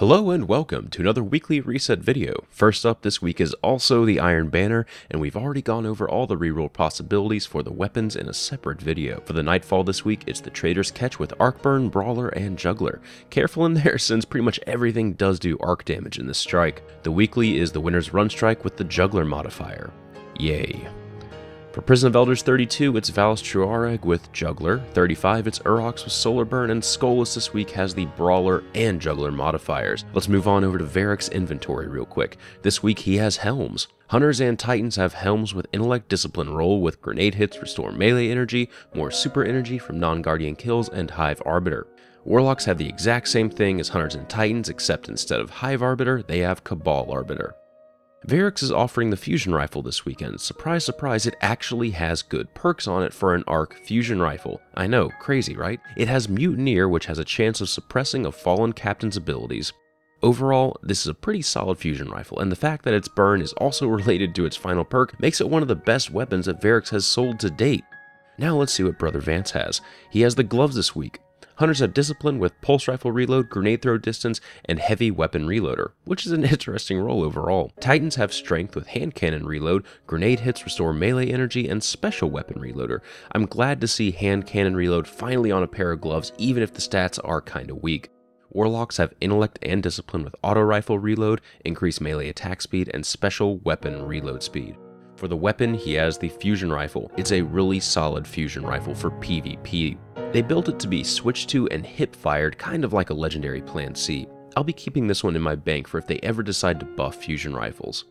Hello and welcome to another weekly reset video. First up this week is also the Iron Banner, and we've already gone over all the reroll possibilities for the weapons in a separate video. For the Nightfall this week, it's the Trader's Catch with Arcburn, Brawler, and Juggler. Careful in there since pretty much everything does do arc damage in this strike. The weekly is the Winter's Run Strike with the Juggler modifier. Yay. For Prison of Elders 32, it's Valus Trau'ug with Juggler. 35, it's Urrox with Solar Burn, and Skolas this week has the Brawler and Juggler modifiers. Let's move on over to Variks' inventory real quick. This week he has Helms. Hunters and Titans have Helms with Intellect Discipline roll with grenade hits restore melee energy, more super energy from non-guardian kills, and Hive Arbiter. Warlocks have the exact same thing as Hunters and Titans, except instead of Hive Arbiter, they have Cabal Arbiter. Variks is offering the fusion rifle this weekend. Surprise, surprise, it actually has good perks on it for an ARC fusion rifle. I know, crazy, right? It has Mutineer, which has a chance of suppressing a fallen captain's abilities. Overall, this is a pretty solid fusion rifle, and the fact that its burn is also related to its final perk makes it one of the best weapons that Variks has sold to date. Now let's see what Brother Vance has. He has the gloves this week. Hunters have Discipline with Pulse Rifle Reload, Grenade Throw Distance, and Heavy Weapon Reloader, which is an interesting roll overall. Titans have Strength with Hand Cannon Reload, Grenade Hits Restore Melee Energy, and Special Weapon Reloader. I'm glad to see Hand Cannon Reload finally on a pair of gloves, even if the stats are kinda weak. Warlocks have Intellect and Discipline with Auto Rifle Reload, Increased Melee Attack Speed, and Special Weapon Reload Speed. For the weapon, he has the Fusion Rifle. It's a really solid fusion rifle for PvP. They built it to be switched to and hip fired, kind of like a legendary Plan C. I'll be keeping this one in my bank for if they ever decide to buff fusion rifles.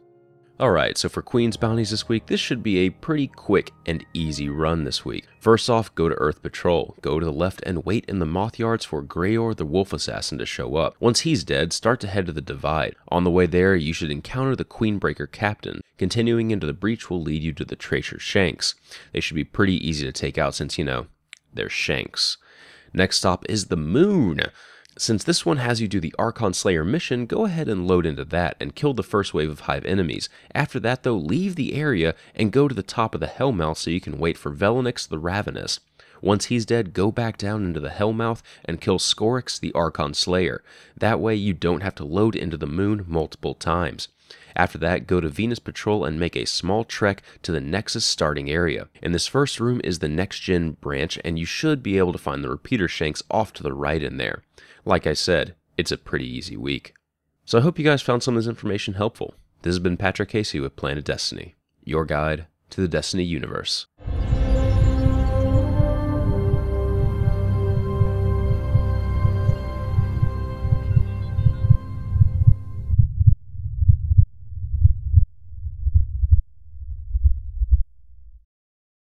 Alright, so for Queen's bounties this week, this should be a pretty quick and easy run this week. First off, go to Earth Patrol. Go to the left and wait in the Mothyards for Greyor the Wolf Assassin to show up. Once he's dead, start to head to the Divide. On the way there, you should encounter the Queenbreaker Captain. Continuing into the Breach will lead you to the Tracer Shanks. They should be pretty easy to take out since, you know, they're Shanks. Next stop is the Moon. Since this one has you do the Archon Slayer mission, go ahead and load into that and kill the first wave of Hive enemies. After that though, leave the area and go to the top of the Hellmouth so you can wait for Velenix the Ravenous. Once he's dead, go back down into the Hellmouth and kill Skorix the Archon Slayer. That way you don't have to load into the moon multiple times. After that, go to Venus Patrol and make a small trek to the Nexus starting area. In this first room is the Next Gen branch, and you should be able to find the repeater shanks off to the right in there. Like I said, it's a pretty easy week. So I hope you guys found some of this information helpful. This has been Patrick Casey with Planet Destiny, your guide to the Destiny universe.